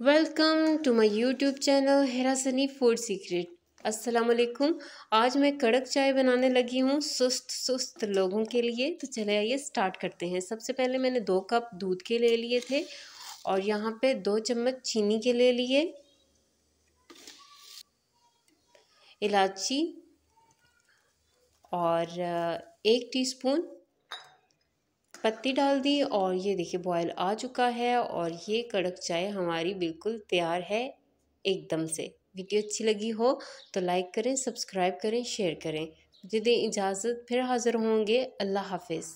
Welcome to my YouTube channel Heera Sunny food secret असलकुम आज मैं कड़क चाय बनाने लगी हूँ सुस्त सुस्त लोगों के लिए। तो चले आइए स्टार्ट करते हैं। सबसे पहले मैंने दो कप दूध के ले लिए थे और यहाँ पे दो चम्मच चीनी के ले लिए। इलायची और एक टीस्पून पत्ती डाल दी और ये देखिए बॉयल आ चुका है और ये कड़क चाय हमारी बिल्कुल तैयार है एकदम से। वीडियो अच्छी लगी हो तो लाइक करें सब्सक्राइब करें शेयर करें। मुझे दें इजाज़त, फिर हाज़िर होंगे। अल्लाह हाफिज़।